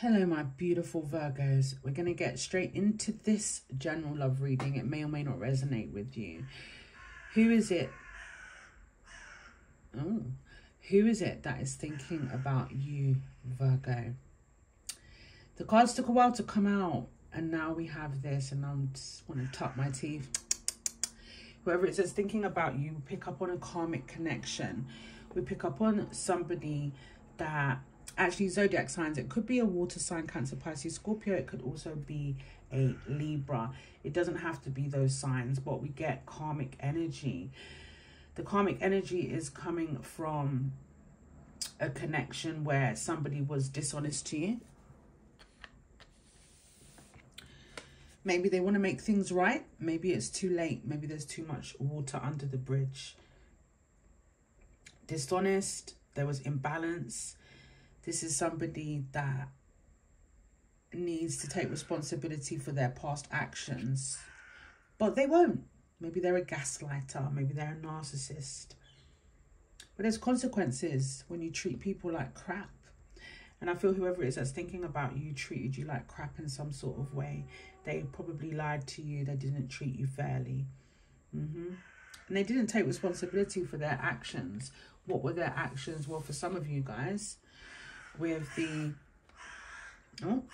Hello, my beautiful Virgos. We're going to get straight into this general love reading. It may or may not resonate with you. Who is it? Oh, who is it that is thinking about you, Virgo? The cards took a while to come out, and now we have this, and I'm just want to tuck my teeth. Whoever it says thinking about you, pick up on a karmic connection. We pick up on somebody that actually zodiac signs. It could be a water sign cancer pisces scorpio. It could also be a libra. It doesn't have to be those signs but we get karmic energy. The karmic energy is coming from a connection where somebody was dishonest to you. Maybe they want to make things right. Maybe it's too late. Maybe there's too much water under the bridge. Dishonest. There was imbalance this is somebody that needs to take responsibility for their past actions, but they won't. Maybe they're a gaslighter, maybe they're a narcissist. But there's consequences when you treat people like crap. And I feel whoever it is that's thinking about you treated you like crap in some sort of way. They probably lied to you, they didn't treat you fairly. Mm -hmm. And they didn't take responsibility for their actions. What were their actions? Well, for some of you guys, with the, oh,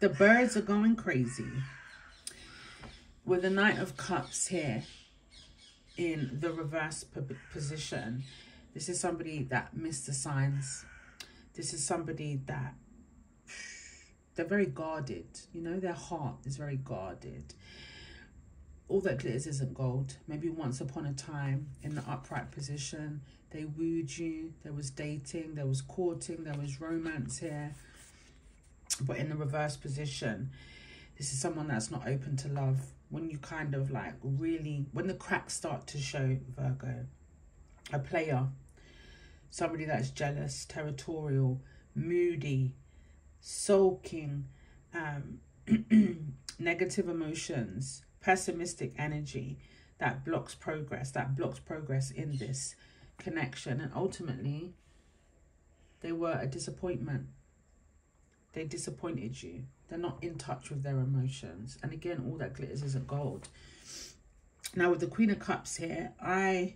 the birds are going crazy. With the Knight of Cups here in the reverse position, this is somebody that missed the signs. This is somebody that they're very guarded. You know, their heart is very guarded. All that glitters isn't gold. Maybe once upon a time in the upright position, they wooed you. There was dating. There was courting. There was romance here. But in the reverse position, this is someone that's not open to love. When you kind of like really, when the cracks start to show, Virgo, a player, somebody that's jealous, territorial, moody, sulking, um, negative emotions, pessimistic energy that blocks progress, that blocks progress in this connection. And ultimately they were a disappointment. They disappointed you. They're not in touch with their emotions. And again all that glitters isn't gold. Now with the queen of cups here i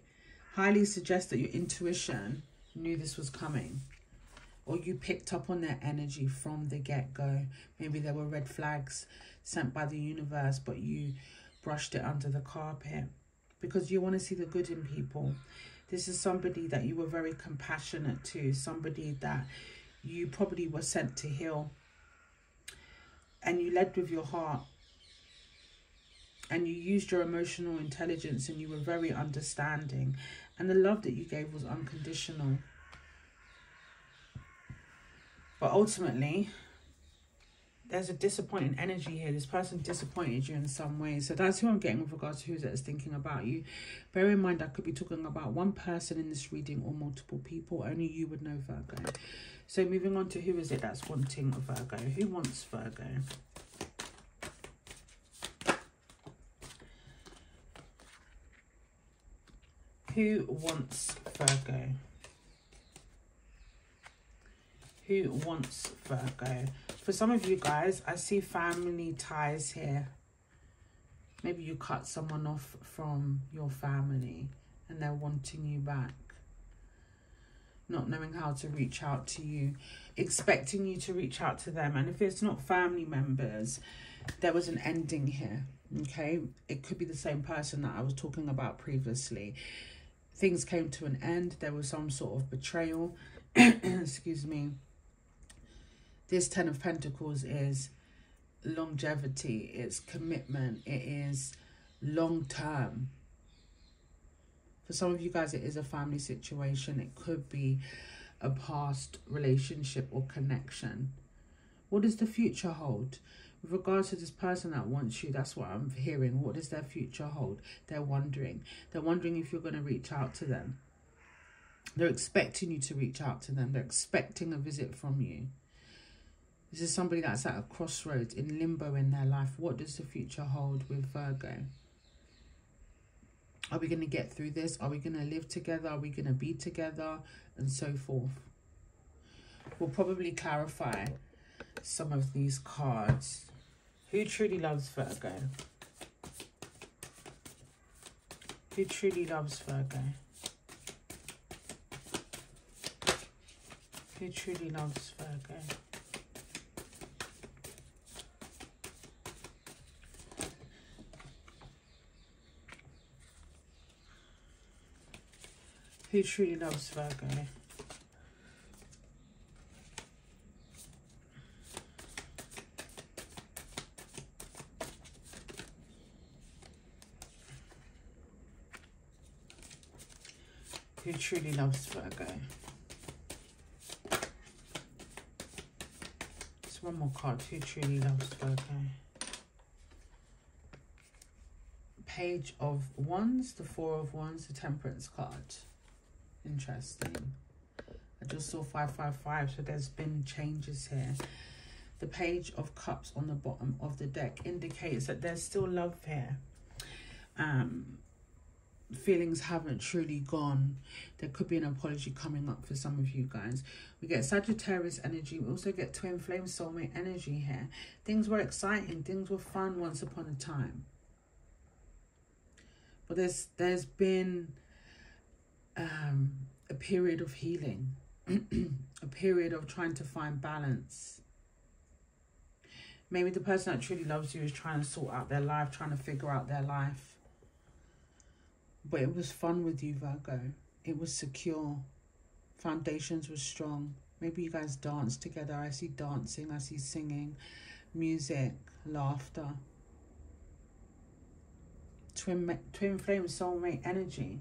highly suggest that your intuition knew this was coming or you picked up on their energy from the get-go. Maybe there were red flags sent by the universe but you brushed it under the carpet because you want to see the good in people this is somebody that you were very compassionate to, somebody that you probably were sent to heal. And you led with your heart. And you used your emotional intelligence and you were very understanding. And the love that you gave was unconditional. But ultimately, there's a disappointing energy here. This person disappointed you in some way. So that's who I'm getting with regards to who's that is thinking about you. Bear in mind, I could be talking about one person in this reading or multiple people. Only you would know Virgo. So moving on to who is it that's wanting Virgo? Who wants Virgo? Who wants Virgo? Who wants Virgo? For some of you guys, I see family ties here. Maybe you cut someone off from your family and they're wanting you back. Not knowing how to reach out to you. Expecting you to reach out to them. And if it's not family members, there was an ending here. Okay? It could be the same person that I was talking about previously. Things came to an end. There was some sort of betrayal. Excuse me this Ten of Pentacles is longevity, it's commitment, it is long term. For some of you guys, it is a family situation. It could be a past relationship or connection. What does the future hold? With regards to this person that wants you, that's what I'm hearing. What does their future hold? They're wondering. They're wondering if you're going to reach out to them. They're expecting you to reach out to them. They're expecting a visit from you. This is somebody that's at a crossroads, in limbo in their life. What does the future hold with Virgo? Are we going to get through this? Are we going to live together? Are we going to be together? And so forth. We'll probably clarify some of these cards. Who truly loves Virgo? Who truly loves Virgo? Who truly loves Virgo? Who truly loves Virgo? Who truly loves Virgo? Just one more card. Who truly loves Virgo? Page of Wands, the Four of Wands, the Temperance card. Interesting. I just saw 555, so there's been changes here. The Page of Cups on the bottom of the deck indicates that there's still love here. Um, feelings haven't truly gone. There could be an apology coming up for some of you guys. We get Sagittarius energy. We also get twin flame soulmate energy here. Things were exciting. Things were fun once upon a time. But there's there's been um, a period of healing, a period of trying to find balance. Maybe the person that truly loves you is trying to sort out their life, trying to figure out their life. But it was fun with you, Virgo. It was secure. Foundations were strong. Maybe you guys danced together. I see dancing, I see singing, music, laughter. Twin, twin flame soulmate energy.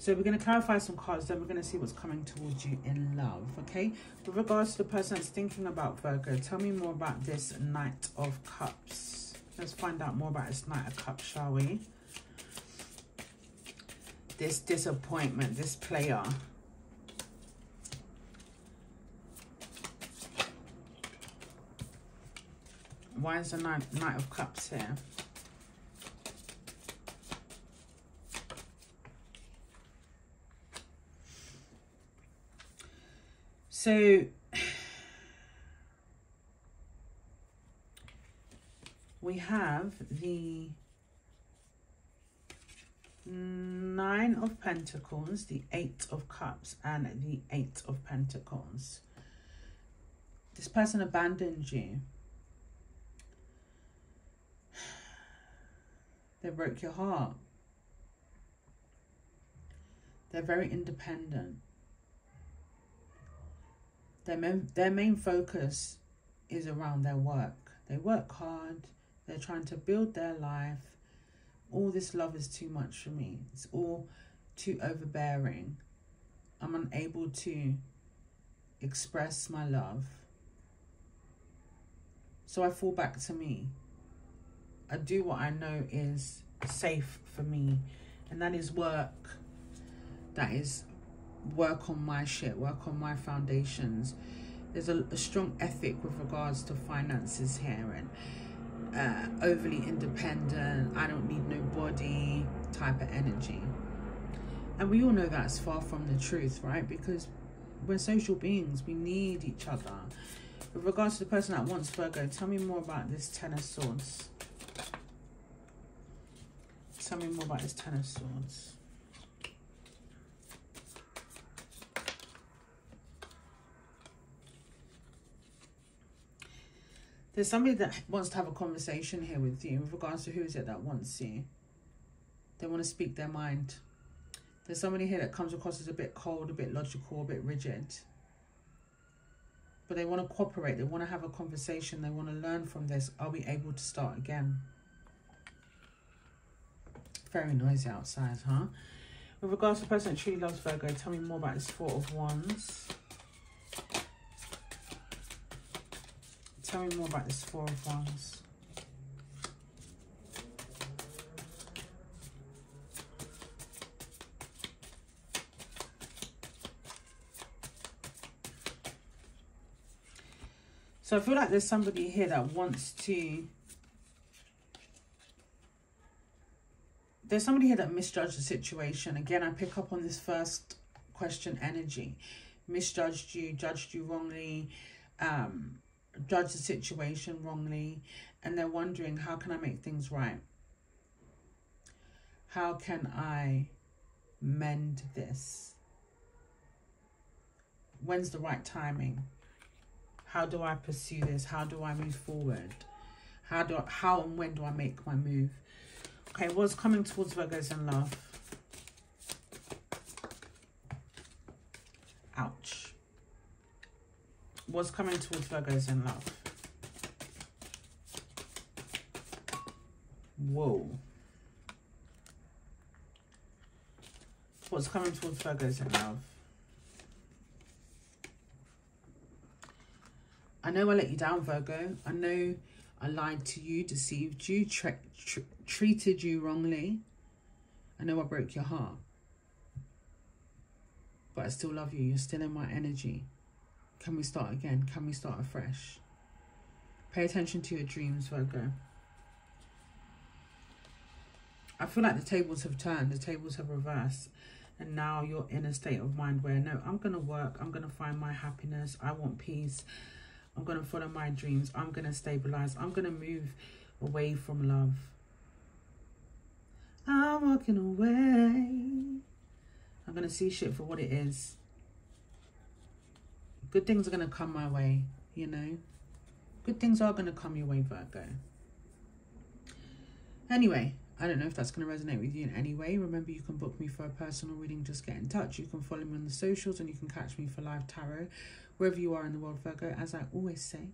So we're going to clarify some cards, then we're going to see what's coming towards you in love, okay? With regards to the person that's thinking about Virgo, tell me more about this Knight of Cups. Let's find out more about this Knight of Cups, shall we? This disappointment, this player. Why is the Knight, Knight of Cups here? So we have the Nine of Pentacles, the Eight of Cups, and the Eight of Pentacles. This person abandoned you. They broke your heart. They're very independent. Their main, their main focus is around their work. They work hard. They're trying to build their life. All this love is too much for me. It's all too overbearing. I'm unable to express my love. So I fall back to me. I do what I know is safe for me, and that is work. That is work on my shit, work on my foundations. There's a, a strong ethic with regards to finances here and uh, overly independent, I don't need nobody type of energy. And we all know that's far from the truth, right? Because we're social beings, we need each other. With regards to the person that wants Virgo, tell me more about this Ten of Swords. Tell me more about this Ten of Swords. There's somebody that wants to have a conversation here with you with regards to who is it that wants you. They want to speak their mind. There's somebody here that comes across as a bit cold, a bit logical, a bit rigid. But they want to cooperate. They want to have a conversation. They want to learn from this. Are we able to start again? Very noisy outside, huh? With regards to the person that truly loves Virgo, tell me more about this Four of Wands. Tell me more about this Four of Wands. So I feel like there's somebody here that wants to... There's somebody here that misjudged the situation. Again, I pick up on this first question energy. Misjudged you, judged you wrongly, um, judge the situation wrongly and they're wondering how can I make things right? How can I mend this? When's the right timing? How do I pursue this? How do I move forward? How do I, how and when do I make my move? Okay, what's coming towards Virgos in love? Ouch. What's coming towards Virgos in love? Whoa. What's coming towards Virgos in love? I know I let you down, Virgo. I know I lied to you, deceived you, treated you wrongly. I know I broke your heart. But I still love you. You're still in my energy. Can we start again? Can we start afresh? Pay attention to your dreams, Virgo. I feel like the tables have turned. The tables have reversed. And now you're in a state of mind where, no, I'm going to work. I'm going to find my happiness. I want peace. I'm going to follow my dreams. I'm going to stabilize. I'm going to move away from love. I'm walking away. I'm going to see shit for what it is. Good things are going to come my way, you know. Good things are going to come your way, Virgo. Anyway, I don't know if that's going to resonate with you in any way. Remember, you can book me for a personal reading. Just get in touch. You can follow me on the socials and you can catch me for live tarot wherever you are in the world, Virgo. As I always say,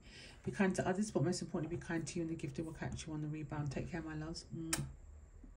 be kind to others, but most importantly, be kind to you and the gifted will catch you on the rebound. Take care, my loves.